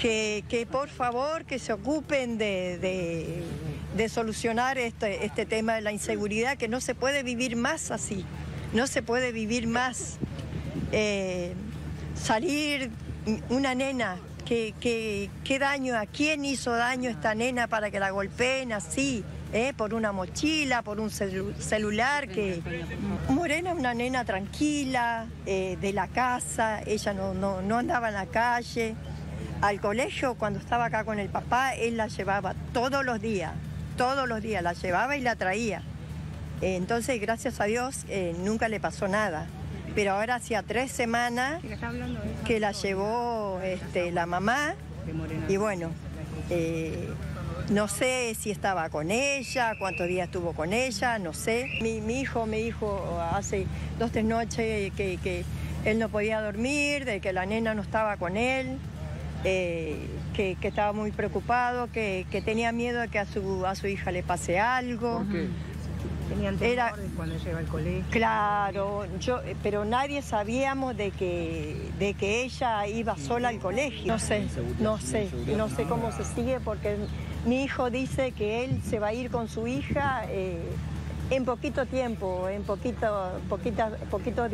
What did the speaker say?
que, por favor que se ocupen de, de- de solucionar este, este tema de la inseguridad, que no se puede vivir más así, no se puede vivir más. Eh, salir una nena, ¿qué, qué, qué daño, a quién hizo daño esta nena para que la golpeen así? eh? Por una mochila, por un celu- celular, que Morena es una nena tranquila, eh, de la casa, ella no, no, no andaba en la calle. Al colegio, cuando estaba acá con el papá, él la llevaba todos los días, todos los días, la llevaba y la traía. Eh, Entonces, gracias a Dios, eh, nunca le pasó nada. Pero ahora hacía tres semanas que la llevó este, la mamá y bueno, eh, no sé si estaba con ella, cuántos días estuvo con ella, no sé. Mi, mi hijo me dijo hace dos, tres noches que, que él no podía dormir, de que la nena no estaba con él, eh, que, que estaba muy preocupado, que, que tenía miedo de que a su, a su hija le pase algo. Tenían Era- cuando llega al colegio. Claro, yo, eh, pero nadie sabíamos de que, de que ella iba sola al colegio. No sé, no sé, no sé cómo se sigue porque mi hijo dice que él se va a ir con su hija eh, en poquito tiempo, en poquito, poquita, poquito